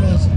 look.